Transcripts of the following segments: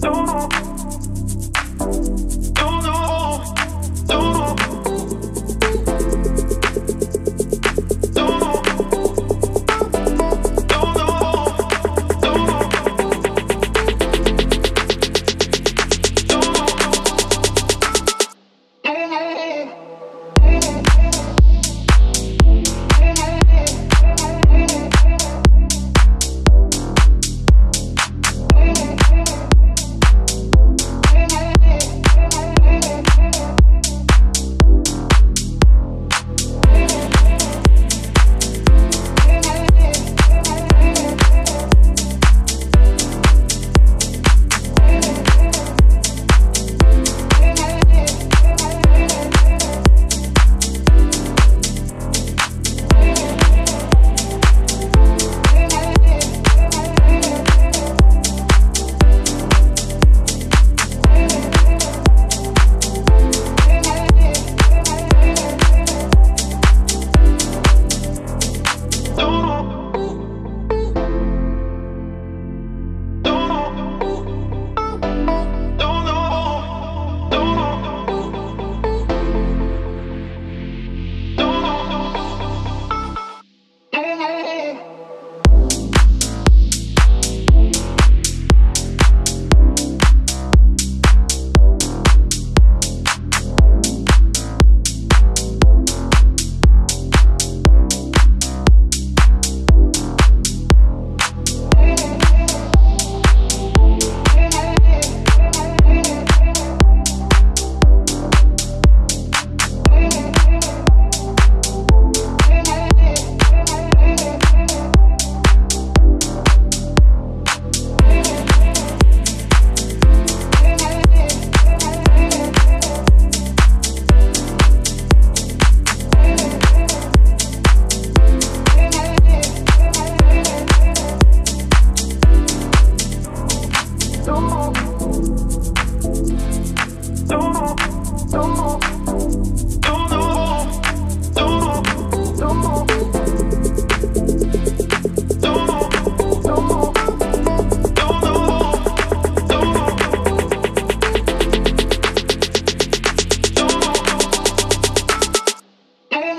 Don't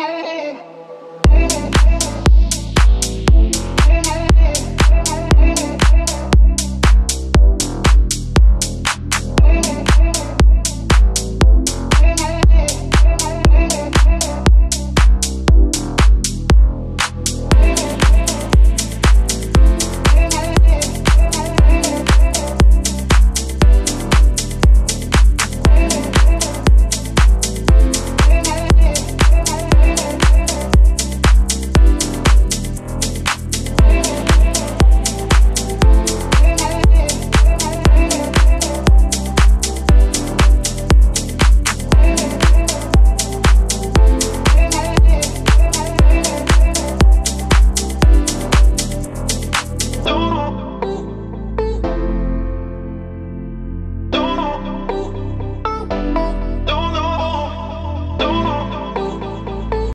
Hey!